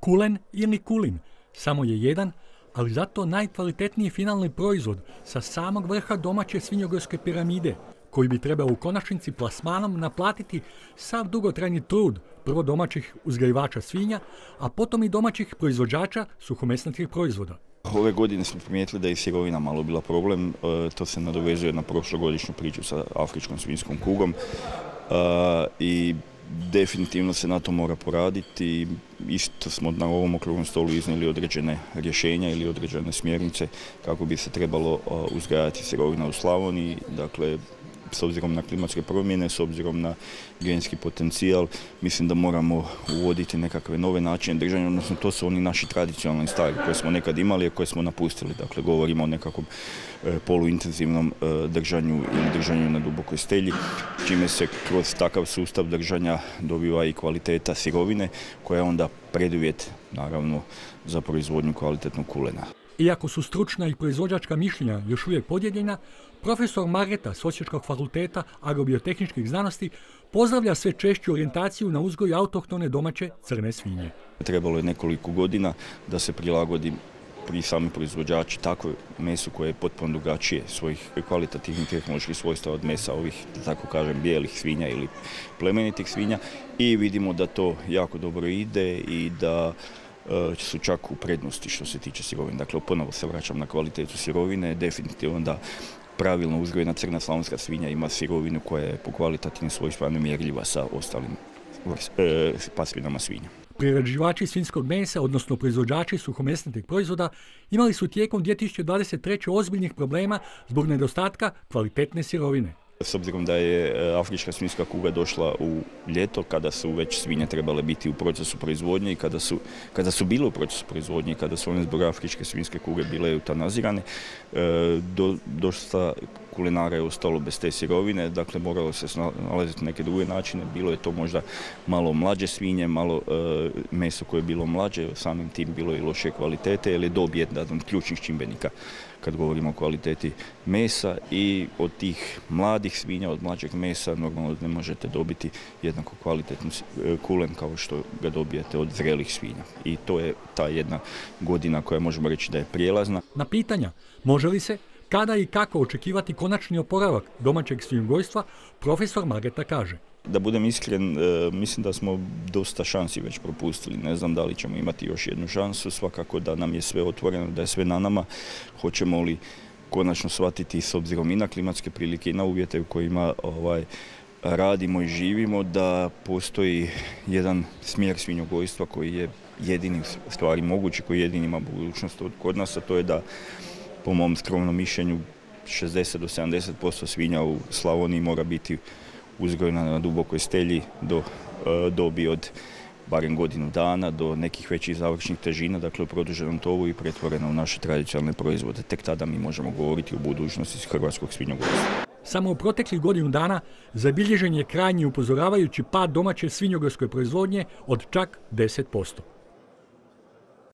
Kulen ili kulin, samo je jedan, ali zato najkvalitetniji finalni proizvod sa samog vrha domaće svinjogorske piramide, koji bi trebao u konačnici plasmanom naplatiti sav dugotrajni trud prvo domaćih uzgajivača svinja, a potom i domaćih proizvođača suhomesnatih proizvoda. Ove godine smo primijetili da je sirovina malo bila problem, e, to se nadovezuje na prošlogodišnju priču sa afričkom svinjskom kugom e, i definitivno se na to mora poraditi. Isto smo na ovom okruglom stolu iznijeli određene rješenja ili određene smjernice kako bi se trebalo uzgajati sirovina u Slavoniji. Dakle, s obzirom na klimatske promjene, s obzirom na genski potencijal, mislim da moramo uvoditi nekakve nove načine držanja, odnosno to su oni naši tradicionalni stari koje smo nekad imali i koje smo napustili. Dakle, govorimo o nekakvom e, poluintenzivnom e, držanju ili držanju na dubokoj stelji, čime se kroz takav sustav držanja dobiva i kvaliteta sirovine koja je onda preduvjet naravno za proizvodnju kvalitetnog kulena. Iako su stručna i proizvođačka mišljenja još uvijek podijeljena, profesor Mareta s Osječkog fakulteta agrobiotehničkih znanosti pozdravlja sve češću orijentaciju na uzgoj autohtone domaće crne svinje. Trebalo je nekoliko godina da se prilagodi pri sami proizvođači takvo meso koje je potpuno drugačije svojih kvalitativnih tehnoloških svojstva od mesa ovih, tako kažem, bijelih svinja ili plemenitih svinja i vidimo da to jako dobro ide i da su čak u prednosti što se tiče sirovine. Dakle, ponovo se vraćam na kvalitetu sirovine, definitivno da pravilno uzgojena crna slavonska svinja ima sirovinu koja je po kvalitativnim svojstvima mjerljiva sa ostalim e, pasvinama svinja. Prerađivači svinskog mesa, odnosno proizvođači suhomesnatih proizvoda, imali su tijekom 2023. ozbiljnih problema zbog nedostatka kvalitetne sirovine. S obzirom da je e, afrička svinjska kuga došla u ljeto kada su već svinje trebale biti u procesu proizvodnje i kada su, kada su bile u procesu proizvodnje i kada su one zbog afričke svinjske kuge bile eutanazirane, e, do, kulinara je ostalo bez te sirovine, dakle moralo se nalaziti neke druge načine, bilo je to možda malo mlađe svinje, malo e, meso koje je bilo mlađe, samim tim bilo i loše kvalitete, jer je dob jedan od ključnih čimbenika kad govorimo o kvaliteti mesa i od tih mladih svinja, od mlađeg mesa normalno ne možete dobiti jednako kvalitetnu e, kulen kao što ga dobijete od zrelih svinja. I to je ta jedna godina koja možemo reći da je prijelazna. Na pitanja može li se kada i kako očekivati konačni oporavak domaćeg svinjogojstva, profesor Mageta kaže. Da budem iskren, e, mislim da smo dosta šansi već propustili. Ne znam da li ćemo imati još jednu šansu. Svakako da nam je sve otvoreno, da je sve na nama. Hoćemo li konačno shvatiti s obzirom i na klimatske prilike i na uvjete u kojima ovaj, radimo i živimo da postoji jedan smjer svinjogojstva koji je jedini stvari mogući, koji jedini ima budućnost kod nas, a to je da po mom skromnom mišljenju 60 do 70% svinja u Slavoniji mora biti uzgojena na dubokoj stelji do e, dobi od barem godinu dana do nekih većih završnih težina, dakle u produženom tovu i pretvorena u naše tradicionalne proizvode. Tek tada mi možemo govoriti o budućnosti hrvatskog svinjogojstva. Samo u proteklih godinu dana zabilježen je krajnji upozoravajući pad domaće svinjogorske proizvodnje od čak 10%.